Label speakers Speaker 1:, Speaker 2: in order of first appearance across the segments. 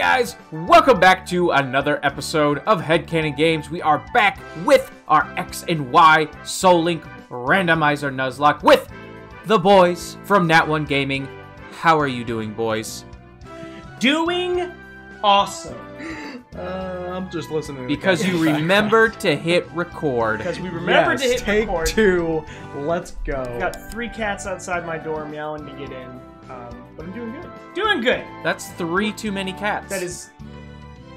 Speaker 1: guys, welcome back to another episode of HeadCannon Games. We are back with our X and Y Soul Link Randomizer Nuzlocke with the boys from Nat One Gaming. How are you doing, boys?
Speaker 2: Doing awesome.
Speaker 3: Uh, I'm just listening.
Speaker 1: Because you
Speaker 3: guy.
Speaker 1: remembered to hit record.
Speaker 2: Because we remembered
Speaker 3: yes,
Speaker 2: to hit
Speaker 3: take
Speaker 2: record.
Speaker 3: two. Let's go.
Speaker 2: Got three cats outside my door meowing to get in. Um, but I'm doing good. Doing good.
Speaker 1: That's three too many cats.
Speaker 2: That is.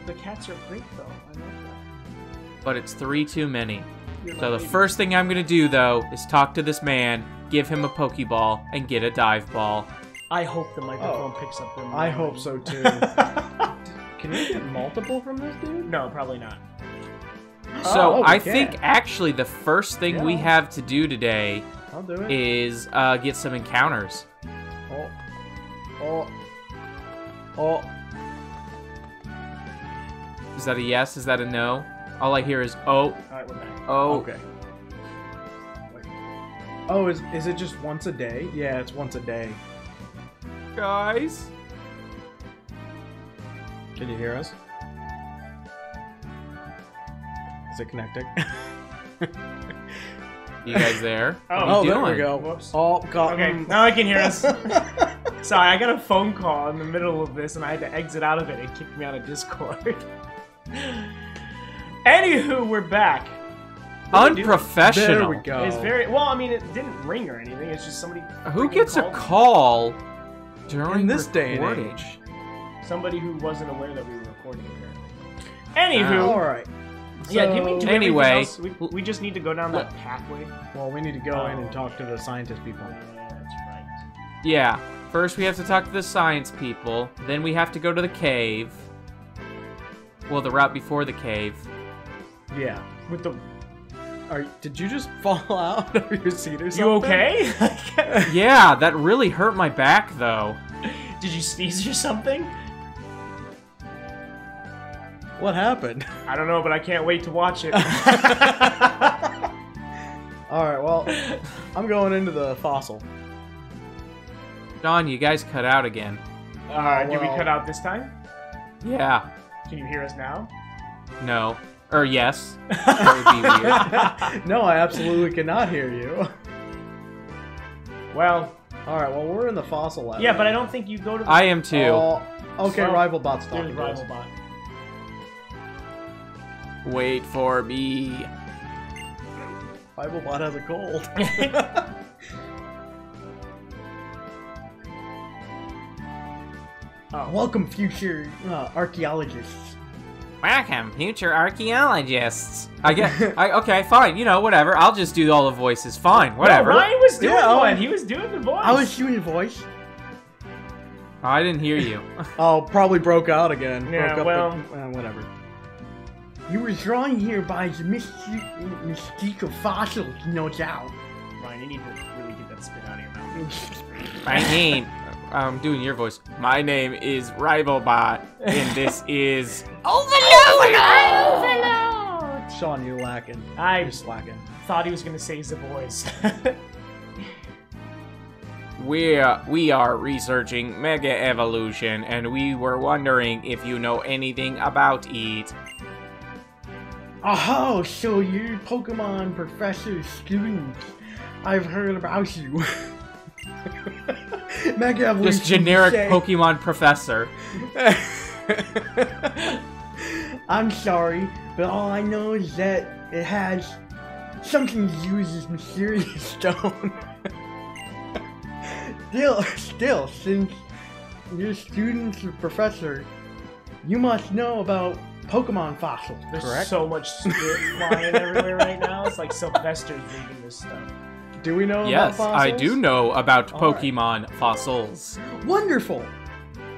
Speaker 2: The cats are great though. I love that.
Speaker 1: But it's three too many.
Speaker 2: You're
Speaker 1: So the
Speaker 2: baby.
Speaker 1: first thing I'm gonna do though is talk to this man, give him a Pokeball, and get a dive ball.
Speaker 2: I hope the microphone
Speaker 3: Oh.
Speaker 2: picks up the.
Speaker 3: I hope so too. Can you get multiple from this dude?
Speaker 2: no, probably not.
Speaker 1: So
Speaker 3: Oh,
Speaker 1: I
Speaker 3: can.
Speaker 1: think actually the first thing we have to do today
Speaker 3: I'll do it.
Speaker 1: is uh, get some encounters.
Speaker 3: Oh. Oh. Oh.
Speaker 1: Is that a yes? Is that a no? All I hear is oh,
Speaker 2: All right, we're back.
Speaker 1: oh.
Speaker 3: Okay. Wait. Oh, is is it just once a day? Yeah, it's once a day.
Speaker 1: Guys,
Speaker 3: Can you hear us? Is it connecting?
Speaker 1: you guys there?
Speaker 2: Oh.
Speaker 1: what are
Speaker 3: oh,
Speaker 1: you
Speaker 3: there we go.
Speaker 2: Whoops.
Speaker 3: Oh, got
Speaker 2: Okay, mm. now I can hear us. Sorry, I got a phone call in the middle of this and I had to exit out of it and kicked me out of Discord. Anywho, we're back.
Speaker 1: Unprofessional.
Speaker 3: There we go.
Speaker 2: It's very well. I mean, it didn't ring or anything. It's just somebody.
Speaker 1: Who gets a
Speaker 2: called-
Speaker 1: call during
Speaker 3: In this day and age.
Speaker 2: Somebody who wasn't aware that we were recording. Apparently. Anywho,
Speaker 3: All right.
Speaker 2: yeah. Did we
Speaker 3: So-
Speaker 2: do
Speaker 1: Anyway,
Speaker 2: else? We, we just need to go down that pathway.
Speaker 3: Well, we need to go in
Speaker 2: Oh.
Speaker 3: and talk to the scientist people.
Speaker 2: Yeah, that's right.
Speaker 1: Yeah. First we have to talk to the science people. Then we have to go to the cave. Well, the route before the cave.
Speaker 3: Yeah.
Speaker 2: With the.
Speaker 3: Are, did you just fall out of your seat or something?
Speaker 2: You okay?
Speaker 1: Yeah, that really hurt my back though.
Speaker 2: Did you sneeze or something?
Speaker 3: What happened?
Speaker 2: I don't know, but I can't wait to watch it.
Speaker 3: All right. Well, I'm going into the fossil.
Speaker 1: John, you guys cut out again.
Speaker 2: Uh, did we cut out this time?
Speaker 1: Yeah.
Speaker 2: Can you hear us now?
Speaker 1: No. Or yes. That would be weird.
Speaker 3: no, I absolutely cannot hear you.
Speaker 2: Well,
Speaker 3: All right. Well, we're in the fossil lab.
Speaker 2: yeah, but I don't think you go to the
Speaker 1: I am too.
Speaker 3: Oh, okay,
Speaker 2: So,
Speaker 3: rival bot's
Speaker 2: there's
Speaker 3: talking to
Speaker 2: rival bot.
Speaker 1: Wait for me.
Speaker 3: Rival bot has a cold.
Speaker 2: Oh,
Speaker 3: Welcome, future uh, archaeologists.
Speaker 1: Welcome, future archaeologists. I get. I okay, fine. You know, whatever. I'll just do all the voices. Fine, whatever.
Speaker 2: No, Ryan was doing
Speaker 3: Yeah,
Speaker 2: one. He was doing the voice.
Speaker 3: I was doing a voice.
Speaker 1: Oh, I didn't hear you.
Speaker 3: Oh, probably broke out again.
Speaker 2: Yeah,
Speaker 3: broke up
Speaker 2: well-
Speaker 3: with- uh, whatever. You were drawn here by the mystique, mystique of fossils, no doubt.
Speaker 2: Ryan, you need to really get that spit out of your mouth.
Speaker 1: I name. I'm doing your voice. My name is Rivalbot, and this is
Speaker 3: Sean, you're lacking.
Speaker 2: I
Speaker 3: You're slacking.
Speaker 2: thought he was gonna say the voice.
Speaker 1: We're we are researching Mega Evolution, and we were wondering if you know anything about it.
Speaker 3: Oh, so you're Pokemon Professor student. I've heard about you. Mega Evolution.
Speaker 1: Just generic
Speaker 3: say-
Speaker 1: Pokemon professor.
Speaker 3: I'm sorry, but all I know is that it has something to do with this mysterious stone. still, still, since you're students of professor, you must know about Pokemon fossils,
Speaker 2: There's
Speaker 3: correct?
Speaker 2: so much spit flying everywhere right now. It's like Sylvester's reading this stuff.
Speaker 3: Do we know
Speaker 1: Yes,
Speaker 3: about
Speaker 1: I do know about
Speaker 3: All right.
Speaker 1: Pokemon fossils.
Speaker 3: Wonderful!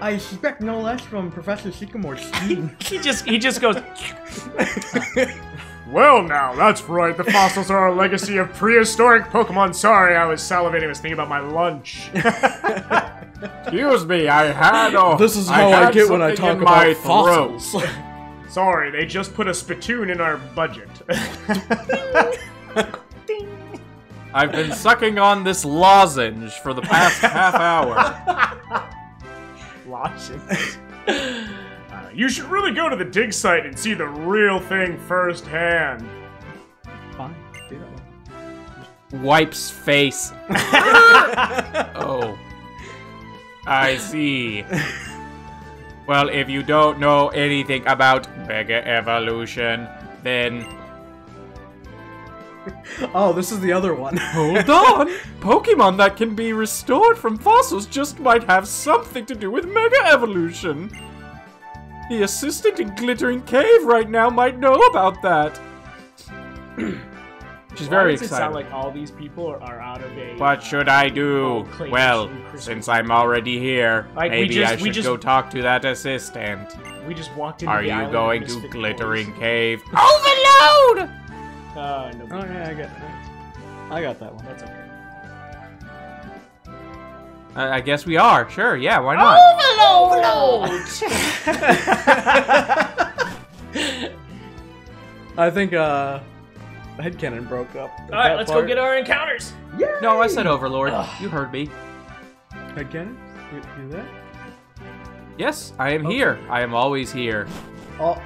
Speaker 3: I suspect no less from Professor Sycamore's student.
Speaker 2: He just he just goes.
Speaker 4: Well, now, that's right. The fossils are a legacy of prehistoric Pokemon. Sorry, I was salivating. I was thinking about my lunch.
Speaker 1: Excuse me, I had a.
Speaker 3: This is how I,
Speaker 1: had
Speaker 3: get when I talk about
Speaker 1: my throat.
Speaker 3: fossils.
Speaker 4: Sorry, they just put a spittoon in our budget.
Speaker 1: I've been sucking on this lozenge for the past half hour.
Speaker 2: Lodging.
Speaker 4: Uh, you should really go to the dig site and see the real thing firsthand.
Speaker 3: Fine. Do that.
Speaker 1: Wipes face. oh. I see. Well, if you don't know anything about Mega Evolution, then
Speaker 3: Oh, this is the other one.
Speaker 1: hold on. Pokemon that can be restored from fossils just might have something to do with Mega Evolution. The assistant in Glittering Cave right now might know about that. She's
Speaker 2: Why
Speaker 1: very
Speaker 2: does it
Speaker 1: excited.
Speaker 2: sound like all these people are, are out of a.
Speaker 1: What should I do?
Speaker 2: Oh,
Speaker 1: well, since I'm already here,
Speaker 2: Like,
Speaker 1: maybe
Speaker 2: just-
Speaker 1: I should
Speaker 2: just-
Speaker 1: go talk to that assistant.
Speaker 2: We just walked into
Speaker 1: Are
Speaker 2: the
Speaker 1: you
Speaker 2: island of
Speaker 1: going to Glittering
Speaker 2: boys.
Speaker 1: Cave? Overload!
Speaker 2: Uh, no,
Speaker 3: Oh yeah, I got. I got that one.
Speaker 2: that's okay.
Speaker 1: I I guess we are. Sure, yeah, why not?
Speaker 3: I think uh, the HeadCannon broke up.
Speaker 2: All right, let's go get our encounters.
Speaker 1: No, I said Overlord. You heard me.
Speaker 3: HeadCannon. You, you there?
Speaker 1: Yes, I am here. I am always here.
Speaker 3: Oh.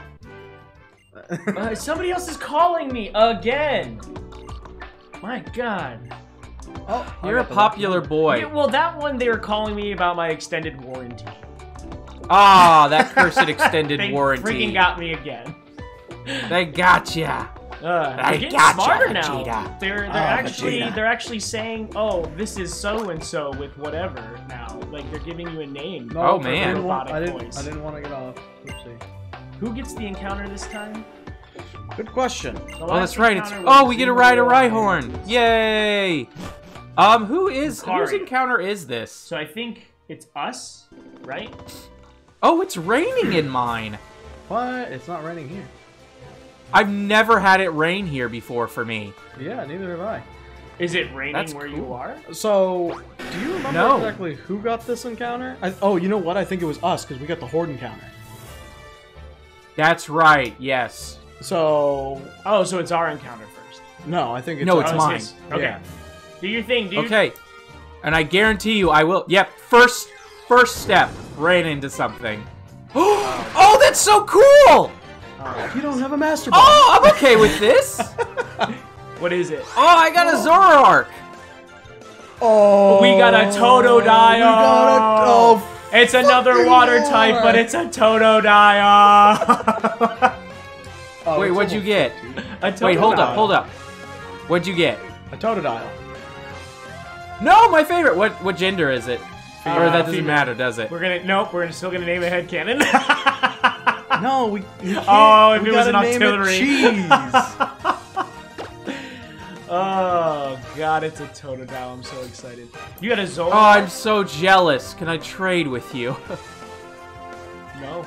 Speaker 2: Uh, somebody else is calling me again. My God.
Speaker 3: oh,
Speaker 1: You're a
Speaker 3: got the
Speaker 1: popular
Speaker 2: Yeah,
Speaker 1: boy.
Speaker 2: well, that one they were calling me about my extended warranty.
Speaker 1: Ah, that cursed extended
Speaker 2: They
Speaker 1: warranty.
Speaker 2: freaking got me again.
Speaker 1: They gotcha.
Speaker 2: Uh, they're getting
Speaker 1: gotcha,
Speaker 2: smarter now. They're they're
Speaker 3: Oh,
Speaker 2: actually
Speaker 3: Vegeta.
Speaker 2: they're actually saying, oh, this is so and so with whatever now. Like they're giving you a name.
Speaker 3: No,
Speaker 1: Oh,
Speaker 3: I
Speaker 1: man.
Speaker 3: didn't want, I didn't. I didn't want to get off. Oopsie.
Speaker 2: Who gets the encounter this time?
Speaker 3: Good question.
Speaker 2: The
Speaker 1: Oh, that's right. It's oh, we get to ride a
Speaker 2: Zero.
Speaker 1: Rhyhorn. Yay! Um, who is whose encounter is this?
Speaker 2: So I think it's us, right?
Speaker 1: Oh, it's raining in mine.
Speaker 3: What? It's not raining here.
Speaker 1: I've never had it rain here before for me.
Speaker 3: Yeah, neither have I.
Speaker 2: Is it raining
Speaker 1: That's
Speaker 2: where you
Speaker 1: cool.
Speaker 2: are?
Speaker 3: So, do you remember
Speaker 1: No.
Speaker 3: exactly who got this encounter? I, oh, you know what? I think it was us because we got the horde encounter.
Speaker 1: That's right. Yes.
Speaker 3: So,
Speaker 2: Oh, so it's our encounter first.
Speaker 3: no, I think it's
Speaker 1: No, it's
Speaker 2: Oh,
Speaker 1: mine.
Speaker 2: his. Okay.
Speaker 3: Yeah.
Speaker 2: Do your thing, dude.
Speaker 1: Okay. And I guarantee you, I will. Yep. First, first step, ran into something. oh, that's so cool!
Speaker 3: You don't have a master ball.
Speaker 1: Oh, I'm okay with this.
Speaker 2: What is it?
Speaker 1: Oh, I got a oh. Zoroark.
Speaker 3: Oh,
Speaker 2: We got a Totodile.
Speaker 3: We got a oh,
Speaker 2: It's another water
Speaker 3: Lord.
Speaker 2: type, but it's a Totodile.
Speaker 3: oh,
Speaker 1: Wait,
Speaker 3: it's
Speaker 1: what'd you get?
Speaker 2: a Totodile.
Speaker 1: Wait, hold up, hold up. What'd you get?
Speaker 3: A Totodile.
Speaker 1: No, my favorite. What what gender is it? or
Speaker 2: Uh,
Speaker 1: that doesn't
Speaker 2: female.
Speaker 1: matter, does it?
Speaker 2: We're gonna nope. We're still gonna name a HeadCannon.
Speaker 3: No, we. we can't.
Speaker 2: Oh, if
Speaker 3: we
Speaker 2: it was an
Speaker 3: name it. Cheese.
Speaker 2: oh god, it's a Totodile. I'm so excited. You got a Zoroark?
Speaker 1: Oh, I'm so jealous. Can I trade with you?
Speaker 2: No.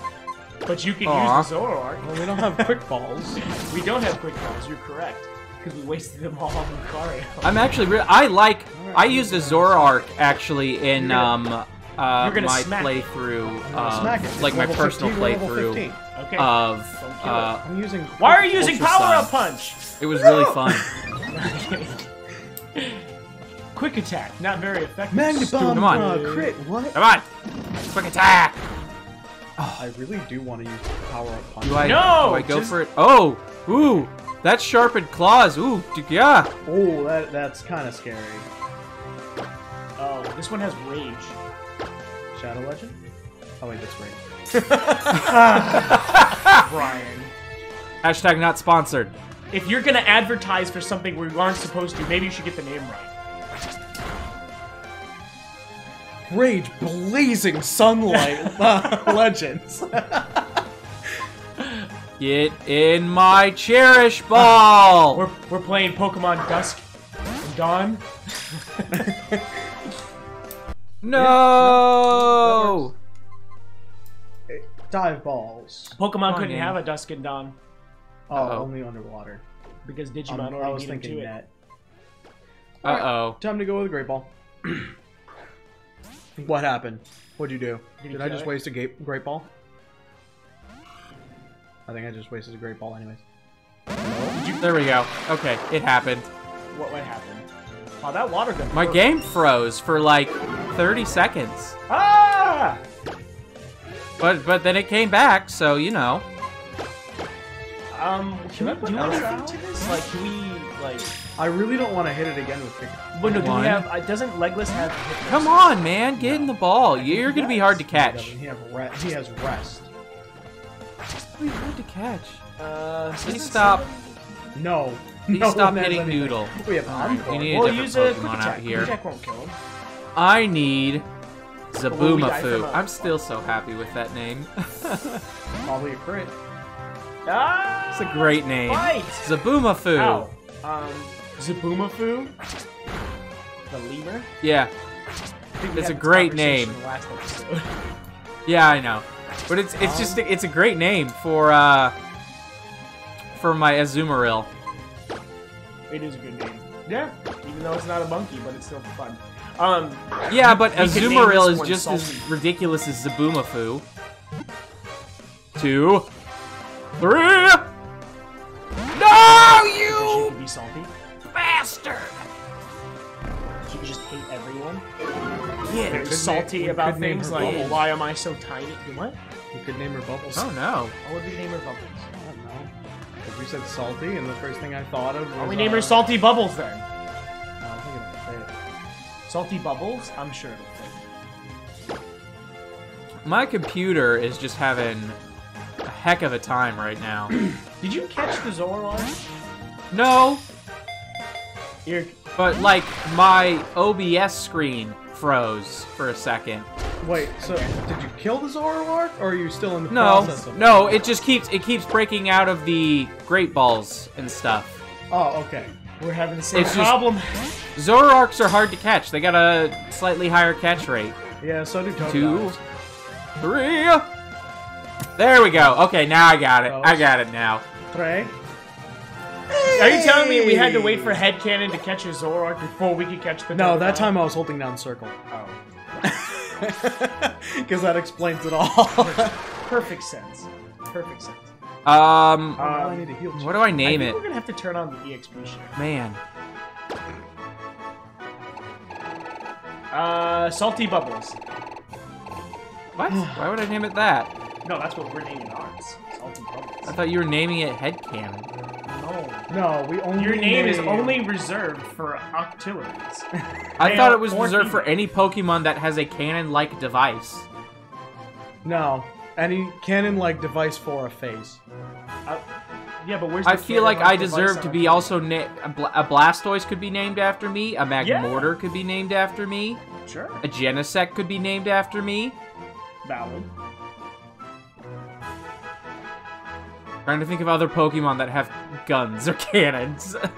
Speaker 2: But you can
Speaker 1: Aw.
Speaker 2: use the Zoroark.
Speaker 3: well, we don't have quick balls.
Speaker 2: We don't have quick balls. You're correct. Because we wasted them all on Lucario.
Speaker 1: I'm actually. Re- I like. I used a Zoroark actually in
Speaker 2: You're
Speaker 1: um uh
Speaker 2: you're gonna
Speaker 1: my
Speaker 2: smack it.
Speaker 1: playthrough, um, like my personal
Speaker 3: 15, level
Speaker 1: playthrough
Speaker 3: 15.
Speaker 2: Okay.
Speaker 1: of uh.
Speaker 3: I'm using.
Speaker 2: Why are you using Power Up Punch?
Speaker 1: It was really fun.
Speaker 2: Quick attack, not very effective.
Speaker 3: Magnibomb
Speaker 2: Stupid.
Speaker 1: Come on.
Speaker 3: uh, crit. What?
Speaker 1: Come on, quick attack.
Speaker 3: I really do want to use Power Up Punch.
Speaker 1: Do I?
Speaker 2: No,
Speaker 1: Do I go
Speaker 2: just-
Speaker 1: for it? Oh, ooh, that's sharpened claws. Ooh, yeah.
Speaker 3: Oh, that that's kind of scary.
Speaker 2: Oh, this one has Rage.
Speaker 3: Shadow Legend. Oh wait, that's Rage.
Speaker 2: Brian.
Speaker 1: Hashtag not sponsored.
Speaker 2: If you're gonna advertise for something we aren't supposed to, maybe you should get the name right.
Speaker 3: Rage Blazing Sunlight uh, Legends.
Speaker 1: Get in my cherish ball.
Speaker 2: We're, we're playing Pokemon Dusk and Dawn.
Speaker 1: no.
Speaker 3: Dive balls.
Speaker 2: Pokemon
Speaker 1: on,
Speaker 2: couldn't
Speaker 1: game.
Speaker 2: have a Dusk and Dawn
Speaker 3: Oh,
Speaker 1: Uh-oh.
Speaker 3: only underwater.
Speaker 2: because
Speaker 3: Um,
Speaker 2: Digimon
Speaker 3: I was thinking
Speaker 2: to
Speaker 3: that.
Speaker 1: Uh oh.
Speaker 3: Time to go with a Great Ball. what happened? What'd you do?
Speaker 2: Did
Speaker 3: Did I just
Speaker 2: it?
Speaker 3: waste a ga- Great Ball? I think I just wasted a Great Ball anyways.
Speaker 1: There we go. Okay, it happened.
Speaker 2: What what happened? Oh, that water gun.
Speaker 1: My
Speaker 2: hurt.
Speaker 1: game froze for like 30 seconds.
Speaker 2: Ah!
Speaker 1: But but then it came back, so you know.
Speaker 2: Um, can we
Speaker 3: put
Speaker 2: do anything to this? Like, can we like?
Speaker 3: I really don't want to hit it again with Pikachu.
Speaker 2: But no, do
Speaker 1: One.
Speaker 2: we have? Uh, doesn't Legless have? hit
Speaker 1: Come on, man, get in the ball. You're gonna be hard to catch.
Speaker 3: doesn't. He, have re- he has rest.
Speaker 1: Be hard to catch.
Speaker 2: Uh,
Speaker 1: Please stop.
Speaker 2: somebody-
Speaker 3: No.
Speaker 1: Please
Speaker 3: no
Speaker 1: stop hitting. Noodle.
Speaker 3: We have
Speaker 1: Alright,
Speaker 3: Encore.
Speaker 1: we need a
Speaker 2: We'll
Speaker 1: different
Speaker 2: use a quick
Speaker 1: Pokemon
Speaker 2: attack.
Speaker 1: out
Speaker 2: Quick
Speaker 1: here.
Speaker 2: attack won't kill him.
Speaker 1: I need
Speaker 2: will we die from
Speaker 1: Zaboomafoo.
Speaker 2: a-
Speaker 1: I'm still so happy with that name.
Speaker 3: Probably a crit.
Speaker 2: Ah!
Speaker 1: it's a great name.
Speaker 2: Fight!
Speaker 1: Zaboomafoo.
Speaker 2: Ow. Um, Zaboomafoo? The lemur?
Speaker 1: Yeah,
Speaker 2: I think we
Speaker 1: It's a great name.
Speaker 2: in the last episode.
Speaker 1: yeah, I know. But it's it's just it's a great name for uh for my Azumarill.
Speaker 2: it is a good name. Yeah, even though it's not a monkey, but it's still fun. Um,
Speaker 1: Yeah, but Azumarill is just as ridiculous as Zaboomafoo. Two, three. No, you
Speaker 2: be salty.
Speaker 1: Bastard!
Speaker 2: She could just hate everyone.
Speaker 1: Yeah.
Speaker 2: Very
Speaker 3: could
Speaker 2: salty
Speaker 3: name-
Speaker 2: about things
Speaker 3: her
Speaker 2: like,
Speaker 3: Bubbles.
Speaker 2: why am I so tiny? What?
Speaker 3: You could name her Bubbles.
Speaker 1: Oh no.
Speaker 2: What would we name her Bubbles?
Speaker 3: I don't know. Because we said salty, and the first thing I thought of was.
Speaker 2: Why we name
Speaker 3: uh,
Speaker 2: her Salty Bubbles then?
Speaker 3: No, I'm thinking of it.
Speaker 2: Salty Bubbles? I'm sure it'll fit.
Speaker 1: My computer is just having a heck of a time right now.
Speaker 2: Did you catch the Zoroark?
Speaker 1: no,
Speaker 2: Here,
Speaker 1: but like my OBS screen froze for a second.
Speaker 3: Wait, so did you kill the Zoroark, or are you still in the
Speaker 1: No,
Speaker 3: process of
Speaker 1: no, it just keeps it keeps breaking out of the great balls and stuff.
Speaker 3: Oh, okay.
Speaker 2: we're having the same
Speaker 1: It's just-
Speaker 2: problem.
Speaker 1: Zoroarks are hard to catch. They got a slightly higher catch rate.
Speaker 3: Yeah, so do Totodiles.
Speaker 1: Two, three. There we go. Okay, now I got it. Oh. I got it now.
Speaker 3: Three.
Speaker 2: Are you telling me we had to wait for HeadCannon to catch a Zoroark before we could catch the
Speaker 3: No, that
Speaker 2: Totodile?
Speaker 3: time I was holding down circle.
Speaker 2: Oh.
Speaker 3: Because that explains it all.
Speaker 2: Perfect sense. Perfect sense.
Speaker 1: Um,
Speaker 3: I
Speaker 2: Um,
Speaker 3: need to heal.
Speaker 1: what do I
Speaker 2: I
Speaker 1: name
Speaker 2: think
Speaker 1: it?
Speaker 2: we're gonna have to turn on the EXP share.
Speaker 1: Man,
Speaker 2: Uh, Salty Bubbles.
Speaker 1: what? Why would I name it that?
Speaker 2: No, that's what we're naming ours. Salty Bubbles.
Speaker 1: I thought you were naming it HeadCannon.
Speaker 2: No.
Speaker 3: No, we only.
Speaker 2: Your name is only reserved for Octillons.
Speaker 1: I thought it was reserved for any Pokemon that has a cannon-like device.
Speaker 3: No, any cannon-like device for a face.
Speaker 2: Uh, yeah, but where's
Speaker 1: I feel like I deserve to be
Speaker 2: phone?
Speaker 1: also na- a, Bla- a Blastoise could be named after me. A Magmortar could be named after me.
Speaker 2: Sure.
Speaker 1: A Genesect could be named after me.
Speaker 2: Valid.
Speaker 1: Trying to think of other Pokemon that have guns or cannons.
Speaker 2: Uh,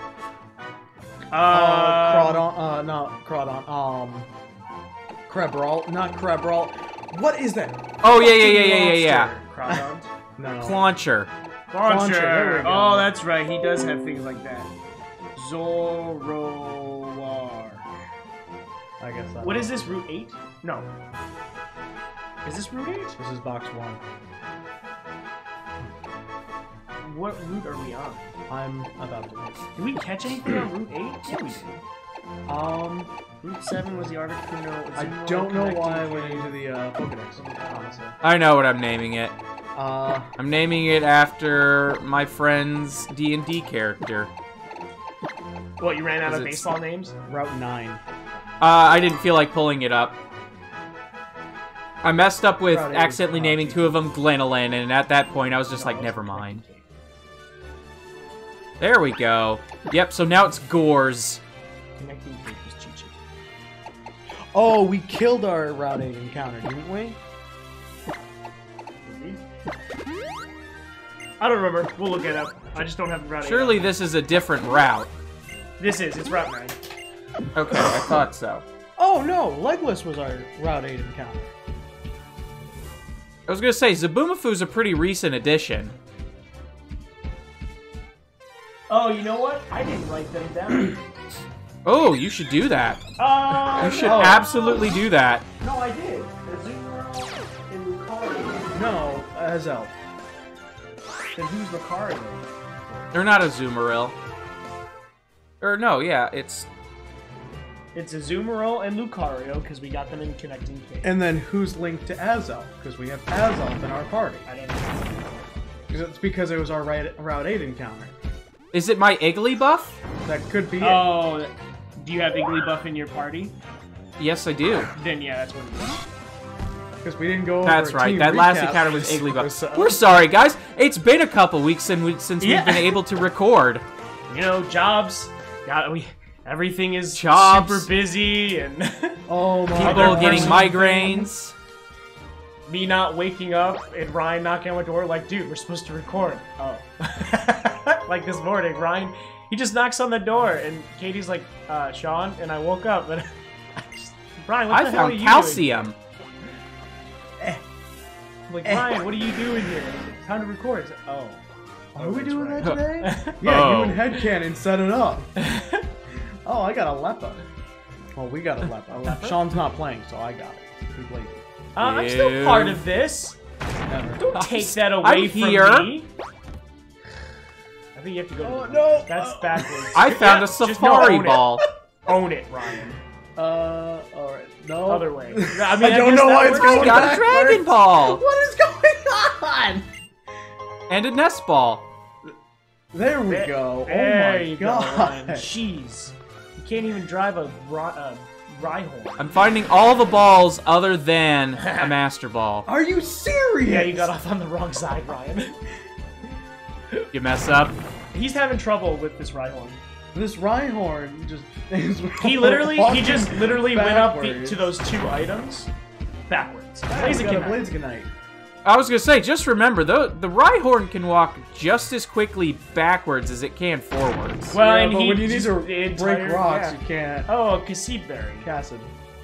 Speaker 3: Uh, Crawdon. Uh, not Crawdon. Um, Crabral. Not Crabral. What is that?
Speaker 1: oh yeah, yeah, yeah, yeah, yeah, yeah.
Speaker 2: Crawdons.
Speaker 3: No.
Speaker 1: Clauncher.
Speaker 3: Clauncher, there.
Speaker 2: Oh, that's right. He does have things like that. Zoroark.
Speaker 3: I guess that.
Speaker 2: What is this? Route 8? No. Is this Route 8?
Speaker 3: This is box one.
Speaker 2: What route are we on?
Speaker 3: I'm about to.
Speaker 2: Did we catch anything on Route 8? Yeah, we did.
Speaker 3: Um,
Speaker 2: Route 7 was the Articuno.
Speaker 3: I don't know why I
Speaker 2: connecting
Speaker 3: went
Speaker 2: cave.
Speaker 3: into the uh, Pokedex. Honestly.
Speaker 1: I know what I'm naming it.
Speaker 3: Uh,
Speaker 1: I'm naming it after my friend's D&D character.
Speaker 2: What, you ran out of baseball names?
Speaker 3: Route nine.
Speaker 1: Uh, I didn't feel like pulling it up. I messed up with
Speaker 3: Proud of you.
Speaker 1: accidentally naming two of them Glenolin, and at that point I was just like, never mind. There we go. Yep, so now it's Gores.
Speaker 2: Connecting cave was Chi-Chi.
Speaker 3: Oh, we killed our Route 8 encounter, didn't we?
Speaker 2: I don't remember. We'll look it up. I just don't have Route 8
Speaker 1: Surely
Speaker 2: up.
Speaker 1: this is a different route.
Speaker 2: This is. It's Route 9.
Speaker 1: Okay, I thought so.
Speaker 3: Oh no, Legless was our Route 8 encounter.
Speaker 1: I was gonna say, Zaboomafoo's a pretty recent addition.
Speaker 2: Oh, you know what? I didn't write them down.
Speaker 1: Oh, you should do that.
Speaker 2: Oh,
Speaker 1: You should
Speaker 2: no.
Speaker 1: absolutely do that.
Speaker 2: No, I did. Azumarill and Lucario.
Speaker 3: No, uh, Azelf.
Speaker 2: Then who's Lucario?
Speaker 1: They're not Azumarill. Or no, yeah, it's
Speaker 2: It's Azumarill and Lucario because we got them in connecting cave.
Speaker 3: And then who's linked to Azelf? Because we have Azelf in our party.
Speaker 2: I don't know.
Speaker 3: 'Cause It's because it was our Route 8 encounter.
Speaker 1: Is it my Igglybuff?
Speaker 3: That could be it.
Speaker 2: Oh, do you have Igglybuff in your party?
Speaker 1: Yes, I do.
Speaker 2: Then yeah, that's what it is.
Speaker 3: Because we didn't go over
Speaker 1: That's right.
Speaker 3: team
Speaker 1: That last encounter was
Speaker 3: this
Speaker 1: Igglybuff.
Speaker 3: episode.
Speaker 1: We're sorry, guys. It's been a couple weeks since, we, since
Speaker 2: Yeah.
Speaker 1: we've been able to record.
Speaker 2: You know, jobs. Got we. Everything is
Speaker 1: Jobs.
Speaker 2: super busy, and
Speaker 3: Oh my
Speaker 1: People
Speaker 3: god.
Speaker 1: getting
Speaker 2: personal
Speaker 1: migraines.
Speaker 2: Me not waking up and Ryan knocking on my door like, dude, we're supposed to record. Oh. like this morning, Ryan, he just knocks on the door and Katie's like, uh, Sean, and I woke up and I just, Ryan, what
Speaker 1: I
Speaker 2: the hell are
Speaker 1: found
Speaker 2: you
Speaker 1: calcium.
Speaker 2: doing? I'm like, Ryan, what are you doing here? It's time to record. Like, oh.
Speaker 3: Are we doing
Speaker 2: right.
Speaker 3: that today? yeah,
Speaker 1: Oh.
Speaker 3: you and HeadCannon set it up. oh, I got a Leppa. Well, we got a Leppa.
Speaker 2: Leppa?
Speaker 3: Sean's not playing, so I got it. He's lazy.
Speaker 2: Uh, I'm still part of this.
Speaker 3: Never.
Speaker 2: Don't take that away
Speaker 1: I'm
Speaker 2: from
Speaker 1: here.
Speaker 2: me. I think you have to go.
Speaker 3: Oh,
Speaker 2: to
Speaker 3: no.
Speaker 2: That's
Speaker 3: Oh.
Speaker 2: backwards.
Speaker 1: I found a safari
Speaker 2: own it.
Speaker 1: ball.
Speaker 2: Own it, Ryan.
Speaker 3: Uh, alright. No.
Speaker 2: Other way. I mean,
Speaker 3: I
Speaker 2: I,
Speaker 3: don't
Speaker 2: guess
Speaker 3: know why it's
Speaker 2: works.
Speaker 1: I
Speaker 3: going
Speaker 1: got a dragon ball
Speaker 3: What is going on?
Speaker 1: and a nest ball.
Speaker 3: There we
Speaker 2: There-
Speaker 3: go.
Speaker 2: There
Speaker 3: oh my
Speaker 2: you go,
Speaker 3: god.
Speaker 2: Ryan. Jeez. You can't even drive a ri- uh, Rhyhorn.
Speaker 1: I'm finding all the balls other than a master ball.
Speaker 3: Are you serious?
Speaker 2: Yeah, you got off on the wrong side, Ryan.
Speaker 1: You mess up.
Speaker 2: He's having trouble with this Rhyhorn.
Speaker 3: This Rhyhorn just is
Speaker 2: He literally, he just literally went up the, to those two items backwards.
Speaker 3: Yeah, he's got a
Speaker 2: Blaziken.
Speaker 3: Blazikenite.
Speaker 1: I was gonna say, just remember, the the Rhyhorn can walk just as quickly backwards as it can forwards.
Speaker 2: Well,
Speaker 3: yeah,
Speaker 2: and
Speaker 3: but
Speaker 2: he
Speaker 3: when you need to
Speaker 2: the
Speaker 3: break
Speaker 2: entire-
Speaker 3: rocks,
Speaker 2: yeah.
Speaker 3: you can't.
Speaker 2: Oh, Kasib Berry.
Speaker 3: Cassid.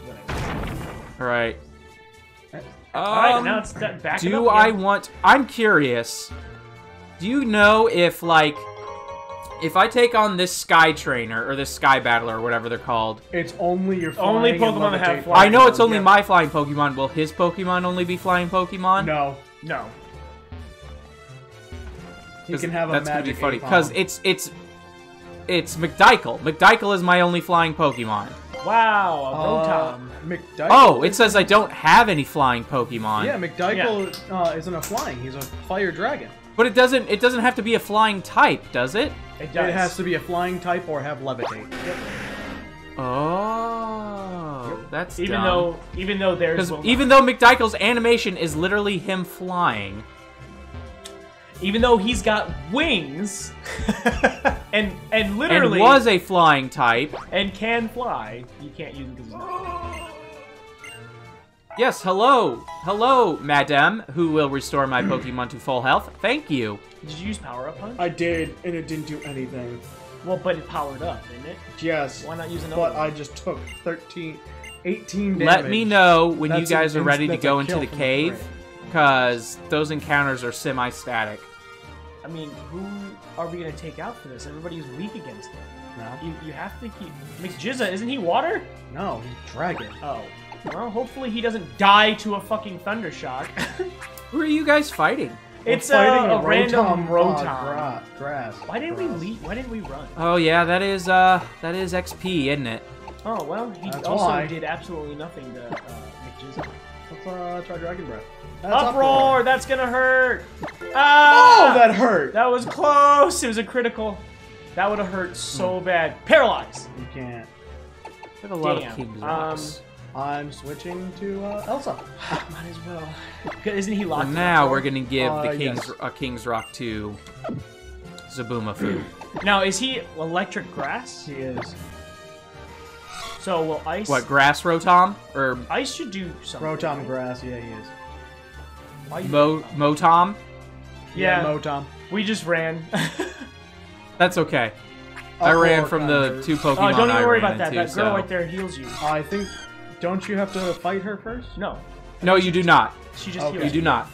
Speaker 2: Whatever.
Speaker 1: All right.
Speaker 2: Alright,
Speaker 1: Um,
Speaker 2: now it's that back
Speaker 1: do I want? I'm curious. Do you know if like, if I take on this Sky Trainer or this Sky Battler or whatever they're called?
Speaker 3: It's only your
Speaker 2: Only
Speaker 3: flying and
Speaker 2: Pokemon that have flying.
Speaker 1: I know it's only
Speaker 3: yeah.
Speaker 1: my flying Pokemon. Will his Pokemon only be flying Pokemon?
Speaker 3: No,
Speaker 2: No.
Speaker 3: he
Speaker 1: 'Cause
Speaker 3: can have a
Speaker 1: that's gonna be funny because it's it's it's McDykel. McDykel is my only flying Pokemon.
Speaker 2: Wow, a
Speaker 3: Uh,
Speaker 2: Rotom.
Speaker 3: McDykel.
Speaker 1: Oh, it says I don't have any flying Pokemon.
Speaker 3: Yeah, McDykel Uh, isn't a flying. He's a fire dragon.
Speaker 1: But it doesn't it doesn't have to be a flying type, does it?
Speaker 2: It does.
Speaker 3: It has to be a flying type or have levitate.
Speaker 1: Oh, that's
Speaker 2: even
Speaker 1: dumb.
Speaker 2: though even though there's
Speaker 1: because even though McDykel's animation is literally him flying.
Speaker 2: even though he's got wings and and literally
Speaker 1: and was a flying type.
Speaker 2: and can fly, you can't use him because he's not.
Speaker 1: Yes, hello. Hello, madam, who will restore my Pokemon to full health. Thank you.
Speaker 2: Did you use power up punch?
Speaker 3: I did, and it didn't do anything.
Speaker 2: well, but it powered up, didn't it?
Speaker 3: Yes,
Speaker 2: Why not use another?
Speaker 3: but
Speaker 2: one?
Speaker 3: I just took 13, 18 damage.
Speaker 1: Let me know when you
Speaker 3: That's a-
Speaker 1: guys are ready to go into the cave, because those encounters are semi-static.
Speaker 2: I mean, who are we gonna take out for this? Everybody's weak against him.
Speaker 3: No,
Speaker 2: You you have to keep McJizza. Isn't he water?
Speaker 3: no, he's dragon.
Speaker 2: Oh. Well, hopefully he doesn't die to a fucking thunder shock.
Speaker 1: Who are you guys fighting?
Speaker 2: it's
Speaker 3: We're fighting
Speaker 2: a, a random
Speaker 3: Rotom, uh,
Speaker 2: Rotom.
Speaker 3: gra- grass.
Speaker 2: Why didn't we leave? Why didn't we run?
Speaker 1: Oh yeah, that is uh that is XP, isn't it?
Speaker 2: Oh well, he
Speaker 3: That's
Speaker 2: also
Speaker 3: why.
Speaker 2: did absolutely nothing to uh, McJizza.
Speaker 3: Let's uh, try Dragon Breath. That's
Speaker 2: Uproar! That's gonna hurt. Ah!
Speaker 3: Oh, that hurt.
Speaker 2: That was close. It was a critical. That would have hurt so bad. Paralyzed.
Speaker 3: You can't.
Speaker 1: We have a lot
Speaker 2: Damn,
Speaker 1: of King's
Speaker 2: um,
Speaker 1: Rocks.
Speaker 3: I'm switching to uh, Elsa.
Speaker 2: Might as well. Isn't he locked? in
Speaker 1: now, we're gonna give
Speaker 3: Uh,
Speaker 1: the King's
Speaker 3: yes.
Speaker 1: a King's Rock to Zaboomafoo.
Speaker 2: Now, is he electric grass?
Speaker 3: He is.
Speaker 2: So will ice?
Speaker 1: what Grass Rotom or
Speaker 2: Ice should do something.
Speaker 3: Rotom Grass, yeah, he is.
Speaker 2: Why
Speaker 1: Mo Motom?
Speaker 2: Yeah.
Speaker 3: Motom.
Speaker 2: We just ran.
Speaker 1: That's okay. I ran from the
Speaker 3: counters.
Speaker 1: two
Speaker 2: oh,
Speaker 1: Pokemon
Speaker 2: don't
Speaker 1: I
Speaker 2: even worry about that.
Speaker 1: into,
Speaker 2: That girl
Speaker 1: so-
Speaker 2: right there heals you.
Speaker 3: I think. Don't you have to fight her first?
Speaker 2: No,
Speaker 1: No, you do not.
Speaker 2: she just
Speaker 3: Okay.
Speaker 2: heals
Speaker 1: You do not.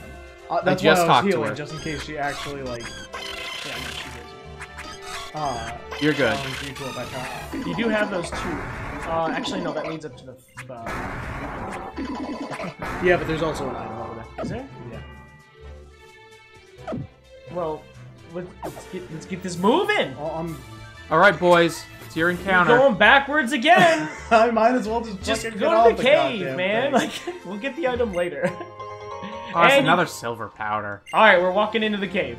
Speaker 3: Uh, that's
Speaker 1: just
Speaker 3: why I
Speaker 1: talked
Speaker 3: was
Speaker 1: to
Speaker 3: healing,
Speaker 1: her.
Speaker 3: just in case she actually like.
Speaker 2: Yeah, no, she heals
Speaker 3: Uh,
Speaker 1: You're good.
Speaker 3: challenge you to a battle.
Speaker 2: you. You do have those two. Uh, actually, no, that leads up to the. Uh,
Speaker 3: Yeah, but there's also an item over there.
Speaker 2: is there?
Speaker 3: Yeah.
Speaker 2: Well, let- let's get let's get this moving.
Speaker 3: Well, I'm
Speaker 1: All right, boys, it's your
Speaker 2: You're
Speaker 1: encounter.
Speaker 2: going backwards again.
Speaker 3: I might as well just
Speaker 2: Just
Speaker 3: fucking
Speaker 2: go
Speaker 3: get
Speaker 2: to
Speaker 3: off
Speaker 2: the cave, man.
Speaker 3: thing.
Speaker 2: Like we'll get the item later.
Speaker 1: Oh, that's
Speaker 2: And-
Speaker 1: another silver powder.
Speaker 2: All right, we're walking into the cave.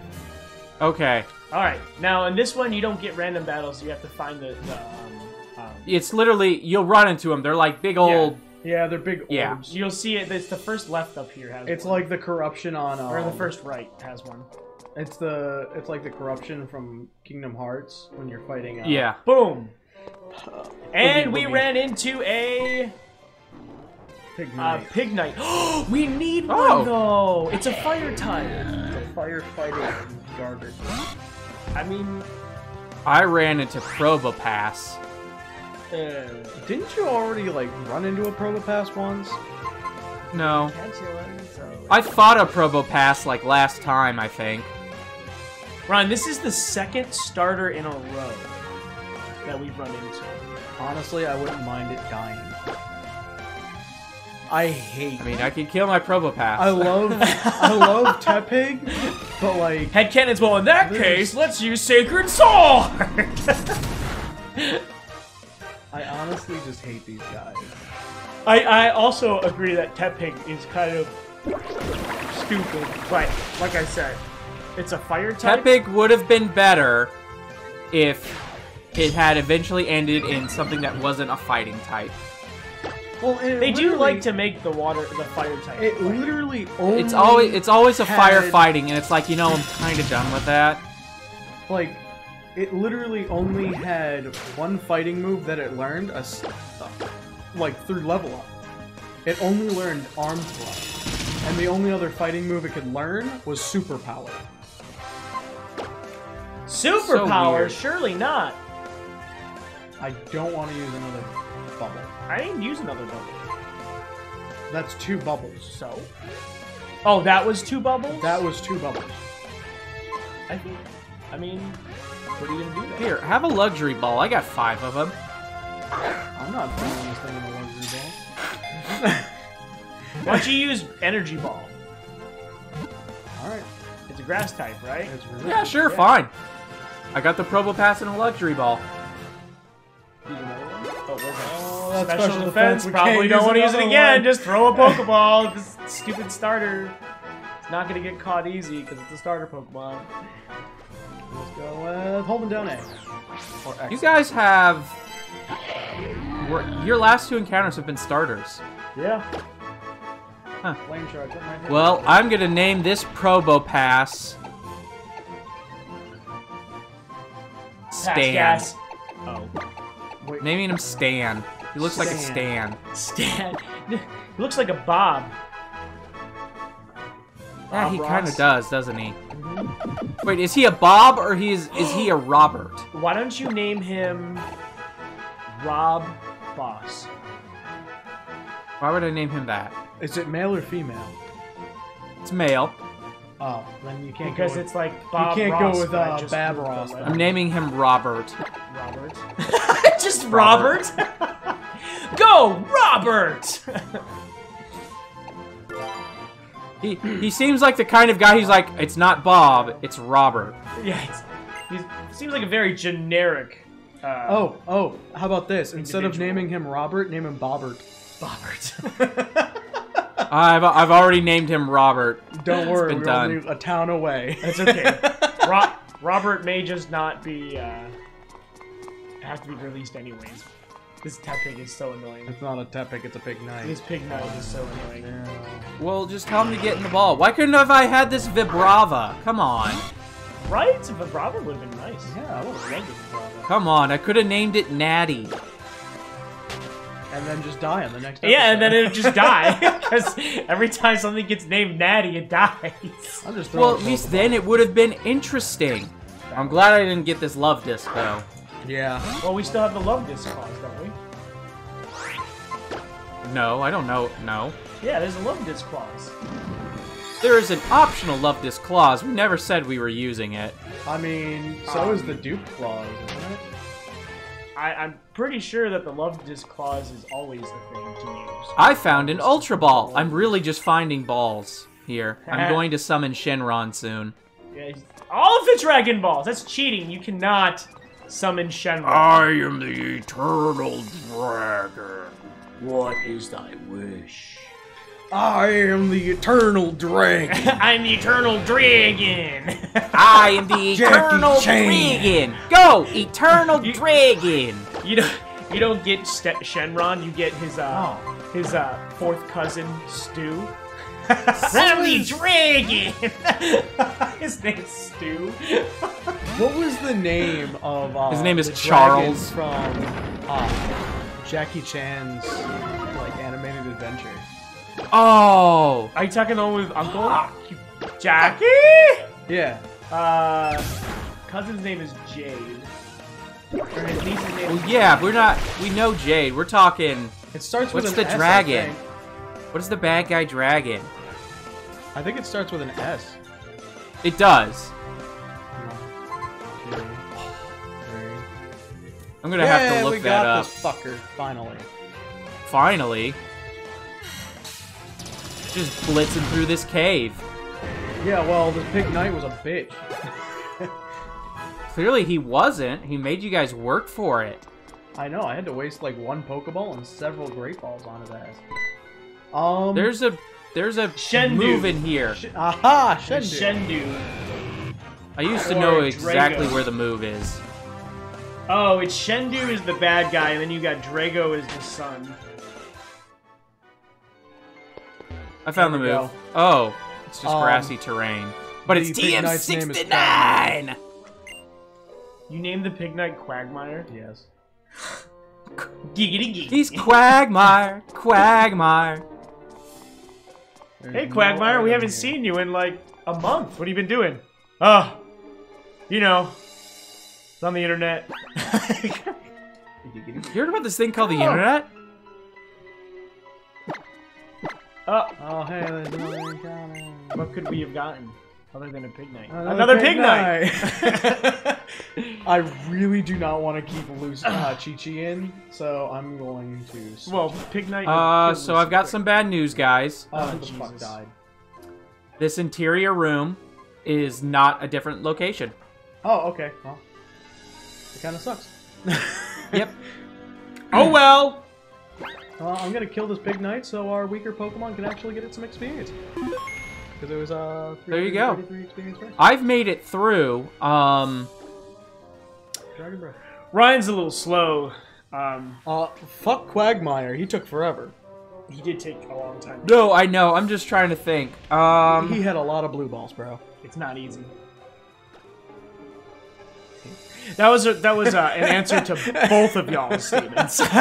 Speaker 1: Okay,
Speaker 2: All right, now in this one you don't get random battles. You have to find the. the um, um,
Speaker 1: it's literally you'll run into them. They're like big old.
Speaker 3: yeah, they're big orbs. Yeah.
Speaker 2: you'll see it. It's the first left up here has.
Speaker 3: It's
Speaker 2: one.
Speaker 3: like the corruption on. Um,
Speaker 2: or the first right has one.
Speaker 3: It's the. It's like the corruption from Kingdom Hearts when you're fighting. Uh,
Speaker 1: Yeah.
Speaker 2: Boom. And we ran into a
Speaker 3: Pig
Speaker 2: uh,
Speaker 3: Knight.
Speaker 2: Pignite. we need
Speaker 1: Oh.
Speaker 2: one though. It's a fire type.
Speaker 3: It's a firefighter garbage.
Speaker 2: I mean,
Speaker 1: I ran into Probopass.
Speaker 2: uh,
Speaker 3: Didn't you already like run into a Probopass once?
Speaker 1: No,
Speaker 2: can't you learn so?
Speaker 1: I fought a Probopass like last time. I think.
Speaker 2: Ron, this is the second starter in a row that we've run into.
Speaker 3: Honestly, I wouldn't mind it dying. I hate.
Speaker 1: I mean, I could kill my Probopass.
Speaker 3: I love. I love Tepig, but like.
Speaker 2: Head cannons. Well, in that
Speaker 3: This
Speaker 2: case, let's use Sacred Sword.
Speaker 3: I honestly just hate these guys.
Speaker 2: I, I also agree that Tepig is kind of stupid, but like I said, it's a fire type.
Speaker 1: Tepig would have been better if it had eventually ended in something that wasn't a fighting type.
Speaker 3: Well,
Speaker 2: They do like to make the water the fire type.
Speaker 3: It literally only.
Speaker 1: It's always it's always a
Speaker 3: had-
Speaker 1: firefighting, and it's like you know I'm kind of done with that.
Speaker 3: like. It literally only had one fighting move that it learned, a s- like through level up. It only learned arm thrust, and the only other fighting move it could learn was superpower.
Speaker 2: Superpower?
Speaker 1: weird.
Speaker 2: Surely not.
Speaker 3: I don't want to use another bubble.
Speaker 2: I didn't use another bubble.
Speaker 3: That's two bubbles.
Speaker 2: So? Oh, that was two bubbles?
Speaker 3: That was two bubbles.
Speaker 2: I think. I mean, what are you gonna do there?
Speaker 1: Here, have a luxury ball. I got five of them.
Speaker 3: I'm not throwing this thing in a luxury ball.
Speaker 2: Why don't you use Energy Ball?
Speaker 3: Alright.
Speaker 2: It's a grass type, right?
Speaker 3: It's really
Speaker 1: Yeah, sure,
Speaker 2: Yeah.
Speaker 1: fine. I got the Probopass and a luxury ball.
Speaker 2: Use another one? Oh, what's?
Speaker 3: Oh, that's
Speaker 2: special,
Speaker 3: special
Speaker 2: defense.
Speaker 3: defense.
Speaker 2: Probably don't want to use it again.
Speaker 3: one.
Speaker 2: Just throw a Pokeball. this stupid starter. It's not gonna get caught easy because it's a starter Pokemon.
Speaker 3: Let's go with holding down A. Or X.
Speaker 1: You guys have. Your last two encounters have been starters.
Speaker 2: Yeah.
Speaker 3: Flame charge up my head.
Speaker 1: Well, I'm gonna name this Probopass.
Speaker 2: Pass
Speaker 1: Stan.
Speaker 2: gas. Oh.
Speaker 3: Wait,
Speaker 1: Naming him Stan. He looks like a
Speaker 3: Stan.
Speaker 1: Stan.
Speaker 2: Stan. he looks like a Bob.
Speaker 1: Yeah, he kind of does, doesn't he? Mm-hmm. Wait, is he a Bob or he is is he a Robert?
Speaker 2: Why don't you name him Rob Boss?
Speaker 1: Why would I name him that?
Speaker 3: is it male or female?
Speaker 1: It's male.
Speaker 3: Oh, then you can't
Speaker 2: Because
Speaker 3: go with,
Speaker 2: it's like Bob You
Speaker 3: can't go
Speaker 2: Ross,
Speaker 3: with, uh, Bab Ross.
Speaker 1: I'm naming him Robert.
Speaker 2: Robert. just Robert. Go, Robert.
Speaker 1: He he seems like the kind of guy who's like, it's not Bob, it's Robert.
Speaker 2: yeah, he seems like a very generic. Uh,
Speaker 3: Oh, oh, how about this? Instead of naming him Robert, name him Bobbert.
Speaker 2: Robert.
Speaker 1: I've I've already named him Robert.
Speaker 3: Don't worry,
Speaker 1: been
Speaker 3: we're
Speaker 1: done.
Speaker 3: only a town away.
Speaker 2: That's okay. Ro- Robert may just not be uh, have to be released anyways. This Tepig is so annoying.
Speaker 3: it's not a Tepig, it's a Pig
Speaker 2: This
Speaker 3: Knight.
Speaker 2: Pignite is so annoying.
Speaker 1: Well, just tell him to get in the ball. Why couldn't have I had this Vibrava? Come on.
Speaker 2: Right? Vibrava would have been nice.
Speaker 3: Yeah, I would have loved it. Bravo.
Speaker 1: Come on, I could have named it Natty.
Speaker 3: And then just die on the next episode.
Speaker 2: Yeah, and then it'd just die. Because every time something gets named Natty, it dies.
Speaker 3: I'm just
Speaker 1: Well, at least
Speaker 3: Pokeball.
Speaker 1: then it would have been interesting. I'm glad I didn't get this Luvdisc though.
Speaker 3: Yeah.
Speaker 2: Well, we still have the Luvdisc clause, don't we?
Speaker 1: No, I don't know. No.
Speaker 2: Yeah, there's a Luvdisc clause.
Speaker 1: There is an optional Luvdisc clause. We never said we were using it.
Speaker 3: I mean, so
Speaker 2: Um,
Speaker 3: is the dupe clause, isn't it?
Speaker 2: I, I'm pretty sure that the Luvdisc clause is always the thing to use.
Speaker 1: I found an Ultra Ball. I'm really just finding balls here. I'm going to summon Shenron soon.
Speaker 2: Yeah, all of the Dragon Balls. That's cheating. You cannot. summon Shenron.
Speaker 1: I am the eternal dragon.
Speaker 2: what is thy wish?
Speaker 3: I am the eternal dragon.
Speaker 2: I'm the eternal dragon.
Speaker 1: I am the eternal
Speaker 3: Chan.
Speaker 1: dragon. Go, eternal dragon.
Speaker 2: you don't you don't get St- Shenron. You get his uh
Speaker 3: Oh.
Speaker 2: his uh fourth cousin Stu. I'm the dragon. his name's Stu.
Speaker 3: What was the name of? Uh,
Speaker 1: His name is
Speaker 3: the
Speaker 1: Charles.
Speaker 3: from uh, Jackie Chan's like animated adventure.
Speaker 1: Oh,
Speaker 2: Are you talking on with Uncle Jackie?
Speaker 3: Yeah.
Speaker 2: Uh, cousin's name is Jade. Or his niece's name.
Speaker 1: well, yeah. We're not. We know Jade. We're talking.
Speaker 3: It starts with
Speaker 1: What's the
Speaker 3: S, I
Speaker 1: dragon? What is the bad guy dragon?
Speaker 3: I think it starts with an S.
Speaker 1: It does.
Speaker 3: One, two, three.
Speaker 1: I'm gonna have to look
Speaker 3: we
Speaker 1: that
Speaker 3: got
Speaker 1: up.
Speaker 3: this fucker finally.
Speaker 1: Finally. Just blitzing through this cave.
Speaker 3: Yeah, well, this Pignite was a bitch.
Speaker 1: Clearly he wasn't. He made you guys work for it.
Speaker 3: I know. I had to waste like one Pokeball and several Great Balls on his ass. Um.
Speaker 1: There's a there's a
Speaker 2: Shendu.
Speaker 1: move in here.
Speaker 3: Sh- aha,
Speaker 2: There's
Speaker 3: Shendu.
Speaker 2: Shendu.
Speaker 1: I used to
Speaker 2: Or
Speaker 1: know exactly
Speaker 2: Drago.
Speaker 1: where the move is.
Speaker 2: Oh, it's Shendu is the bad guy, and then you got Drago as the son.
Speaker 1: I found the
Speaker 3: There
Speaker 1: move.
Speaker 3: go.
Speaker 1: Oh, it's just
Speaker 3: Um,
Speaker 1: grassy terrain. But it's
Speaker 3: the Pig name is
Speaker 1: TM69.
Speaker 2: You named the Pignite Quagmire?
Speaker 3: Yes.
Speaker 2: Giggity geek.
Speaker 1: He's Quagmire, Quagmire.
Speaker 3: There's
Speaker 2: Hey
Speaker 3: no
Speaker 2: Quagmire, we haven't
Speaker 3: here.
Speaker 2: seen you in like a month. What have you been doing? Oh, you know, it's on the internet.
Speaker 1: You heard about this thing called the
Speaker 2: Oh.
Speaker 1: internet?
Speaker 2: Oh,
Speaker 3: Oh, hey, there's another encounter.
Speaker 2: what could we have gotten other than a Pignite?
Speaker 3: Another
Speaker 2: Another,
Speaker 3: pig
Speaker 2: pig, knight.
Speaker 3: I really do not want to keep loose uh, Chi Chi in, so I'm going to. switch.
Speaker 2: well, Pignite.
Speaker 1: Uh, so I've got
Speaker 2: quick.
Speaker 1: some bad news, guys.
Speaker 3: oh,
Speaker 2: oh,
Speaker 3: who the fuck
Speaker 2: Jesus.
Speaker 3: died?
Speaker 1: This interior room is not a different location.
Speaker 3: Oh, okay. Well, it kind of sucks.
Speaker 1: Yep.
Speaker 2: Oh well.
Speaker 3: Uh, I'm gonna kill this big Knight so our weaker Pokemon can actually get it some experience. Because it was uh.
Speaker 1: There you go.
Speaker 3: experience.
Speaker 1: I've made it through. Um,
Speaker 3: Dragon Breath.
Speaker 2: Ryan's a little slow. Um,
Speaker 3: Uh, fuck Quagmire. He took forever.
Speaker 2: he did take a long time.
Speaker 1: no, I know. I'm just trying to think.
Speaker 3: he
Speaker 1: Um,
Speaker 3: had a lot of blue balls, bro.
Speaker 2: It's not easy. That was a, that was uh, an answer to both of y'all's statements.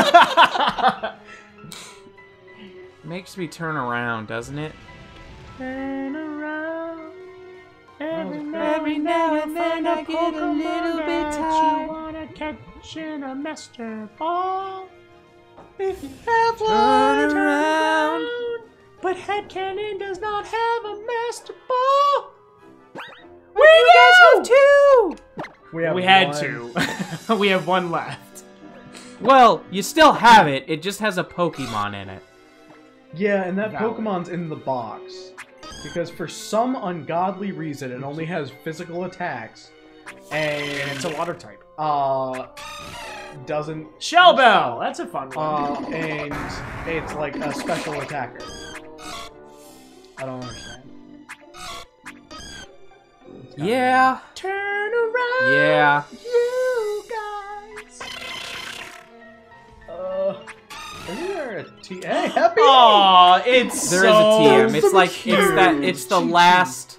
Speaker 1: makes me turn around, doesn't it?
Speaker 2: Turn around.
Speaker 3: Oh, every
Speaker 1: Every now and then I get a little bit tired.
Speaker 2: wanna catch in a master ball.
Speaker 3: If you have one,
Speaker 1: Turn around.
Speaker 2: But Head Cannon does not have a master ball.
Speaker 1: We guys have two.
Speaker 3: We, have
Speaker 2: We had
Speaker 3: one.
Speaker 2: two. we have one left.
Speaker 1: Well, you still have it. It just has a Pokemon in it.
Speaker 3: Yeah, and that
Speaker 2: Valid.
Speaker 3: Pokemon's in the box. Because for some ungodly reason, it only has physical attacks. And
Speaker 2: It's a water type.
Speaker 3: uh doesn't
Speaker 2: Shell Bell. That's a fun one.
Speaker 3: uh and it's like a special attacker. I don't understand.
Speaker 1: Yeah.
Speaker 2: Turn around.
Speaker 1: Yeah.
Speaker 2: You
Speaker 3: isn't there a T Hey, happy
Speaker 2: Aw, it's
Speaker 1: There is
Speaker 2: so
Speaker 1: a TM. It's like
Speaker 2: cute.
Speaker 1: it's that it's the last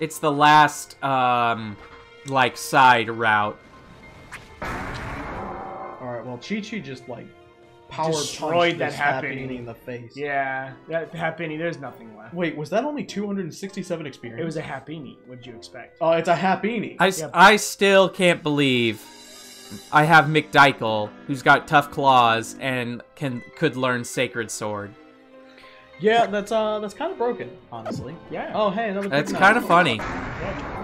Speaker 1: it's the last um like side route.
Speaker 3: Alright, well Chi Chi just like power
Speaker 2: Destroyed that
Speaker 3: this
Speaker 2: Happy.
Speaker 3: Happy in the face.
Speaker 2: Yeah, that Happiny, there's nothing left.
Speaker 3: Wait, was that only 267 experience?
Speaker 2: It was a Happiny. What'd you expect?
Speaker 3: Oh, it's a Happiny.
Speaker 1: I, s-
Speaker 2: Yep.
Speaker 1: I still can't believe I have McDykel, who's got tough claws and can could learn Sacred Sword.
Speaker 3: Yeah, that's uh that's kind of broken, honestly.
Speaker 2: Yeah.
Speaker 3: Oh, hey, another.
Speaker 1: That's kind of funny.
Speaker 2: Yeah,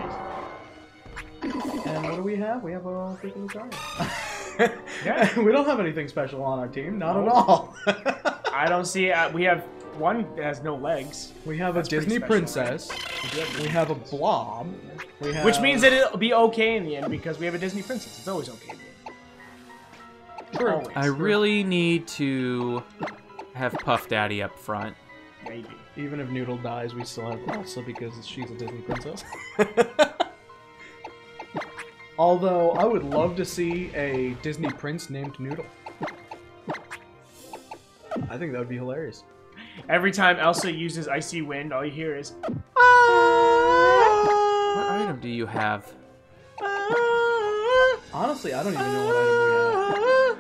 Speaker 3: And what do we have? We have a freaking giant.
Speaker 2: Yeah.
Speaker 3: we don't have anything special on our team, not at all.
Speaker 2: I don't see. Uh, we have one that has no legs.
Speaker 3: we have
Speaker 2: That's
Speaker 3: a
Speaker 2: pretty
Speaker 3: Disney
Speaker 2: special,
Speaker 3: princess. We have a blob. We have,
Speaker 2: Which means that it'll be okay in the end because we have a Disney princess. It's always okay in the end. Always.
Speaker 1: I really need to have Puff Daddy up front.
Speaker 2: Maybe.
Speaker 3: Even if Noodle dies, we still have Elsa because she's a Disney princess. Although I would love to see a Disney prince named Noodle. I think that would be hilarious.
Speaker 2: Every time Elsa uses Icy Wind, all you hear is. Ah!
Speaker 1: What item do you have?
Speaker 3: Honestly, I don't even know what item we have.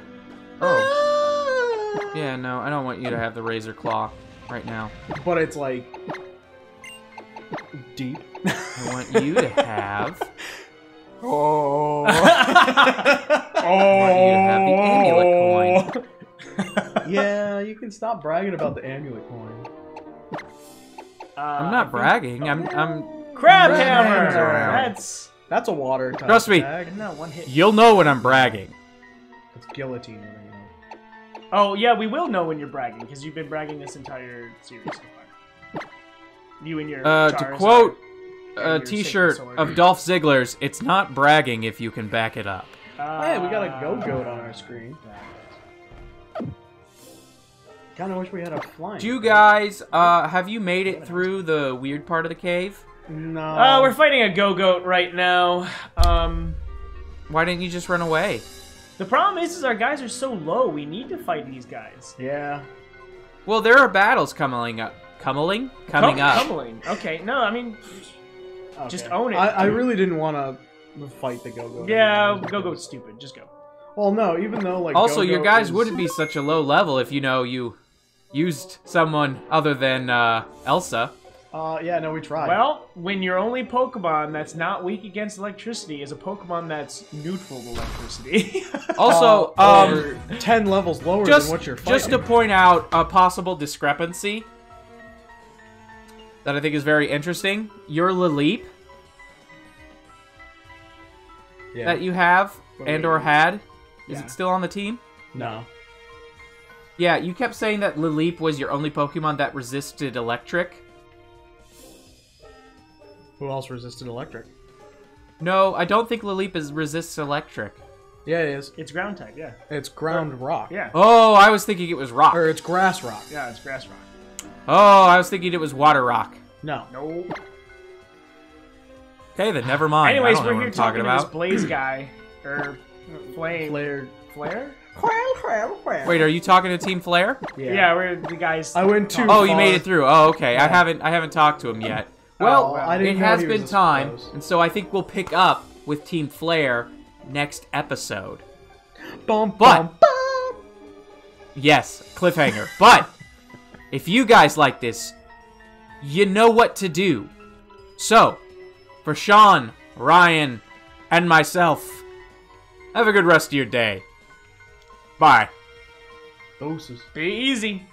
Speaker 1: Oh. Yeah, no, I don't want you to have the Razor Claw right now.
Speaker 3: But it's like deep.
Speaker 1: I want you to have.
Speaker 3: Oh.
Speaker 1: I want you to have the amulet coin.
Speaker 3: yeah, you can stop bragging about the amulet coin.
Speaker 1: Uh, I'm not bragging. I'm. I'm.
Speaker 2: Crab
Speaker 3: Crab
Speaker 2: hammer.
Speaker 3: hammer.
Speaker 2: That's
Speaker 3: That's a water type
Speaker 1: Trust me.
Speaker 3: tag.
Speaker 2: not one hit.
Speaker 1: You'll know when I'm bragging.
Speaker 3: It's guillotine. you know.
Speaker 2: Oh yeah, we will know when you're bragging because you've been bragging this entire series so far. You and your.
Speaker 1: Uh, to quote
Speaker 2: and
Speaker 1: a
Speaker 2: your
Speaker 1: T-shirt of Dolph Ziggler's, "It's not bragging if you can back it up."
Speaker 2: Uh,
Speaker 3: Hey, we got a Gogoat on our screen. Kind of wish we had a flying.
Speaker 1: Do you guys, uh, have you made it through the weird part of the cave?
Speaker 3: No.
Speaker 2: Uh, we're fighting a Gogoat right now. Um,
Speaker 1: Why didn't you just run away?
Speaker 2: the problem is, is our guys are so low. We need to fight these guys.
Speaker 3: Yeah.
Speaker 1: Well, there are battles coming up. Coming? Coming
Speaker 2: Cum-
Speaker 1: up.
Speaker 2: Cumbling. Okay, no, I mean, Just own it.
Speaker 3: I, I really didn't want to fight the Gogoat.
Speaker 2: yeah, Gogoat's stupid. Just go.
Speaker 3: Well, no, even though like.
Speaker 1: Also, your
Speaker 3: Go-Go
Speaker 1: guys
Speaker 3: is-
Speaker 1: wouldn't be such a low level if you know you used someone other than uh, Elsa.
Speaker 3: Uh, yeah, no, we tried.
Speaker 2: Well, when your only Pokemon that's not weak against electricity is a Pokemon that's neutral to electricity.
Speaker 1: Also,
Speaker 3: Uh,
Speaker 1: um,
Speaker 3: ten levels lower
Speaker 1: just
Speaker 3: than what you're fighting.
Speaker 1: just to point out a possible discrepancy that I think is very interesting. Your Lileep
Speaker 3: yeah.
Speaker 1: that you have and or had, is
Speaker 3: Yeah.
Speaker 1: it still on the team?
Speaker 3: no.
Speaker 1: Yeah, you kept saying that Lileep was your only Pokemon that resisted electric.
Speaker 3: Who else resisted electric?
Speaker 1: No, I don't think Lileep is resists electric.
Speaker 3: Yeah, it is.
Speaker 2: it's ground type, yeah.
Speaker 3: It's ground oh, rock.
Speaker 2: Yeah.
Speaker 1: Oh, I was thinking it was rock.
Speaker 3: Or it's grass rock.
Speaker 2: Yeah, it's grass rock.
Speaker 1: Oh, I was thinking it was water rock.
Speaker 3: No.
Speaker 2: No.
Speaker 1: Okay, then never mind.
Speaker 2: Anyways,
Speaker 1: I don't know
Speaker 2: we're
Speaker 1: what
Speaker 2: here
Speaker 1: I'm
Speaker 2: talking
Speaker 1: talking
Speaker 2: to this
Speaker 1: about.
Speaker 2: Blaze guy. Or Flame.
Speaker 3: Flared.
Speaker 2: Flare?
Speaker 1: Wait, are you talking to Team Flare?
Speaker 3: Yeah.
Speaker 2: Yeah, we're the guys.
Speaker 3: I went too
Speaker 1: Oh, you made it through. Oh, okay. I haven't I haven't talked to him yet. Well,
Speaker 3: Oh, didn't
Speaker 1: it has been time,
Speaker 3: close.
Speaker 1: and so I think we'll pick up with Team Flare next episode.
Speaker 3: Bum,
Speaker 1: But-
Speaker 3: bum, bum.
Speaker 1: Yes, cliffhanger. but if you guys like this, you know what to do. So, for Sean, Ryan, and myself, have a good rest of your day. Bye.
Speaker 3: Doses.
Speaker 2: Be easy.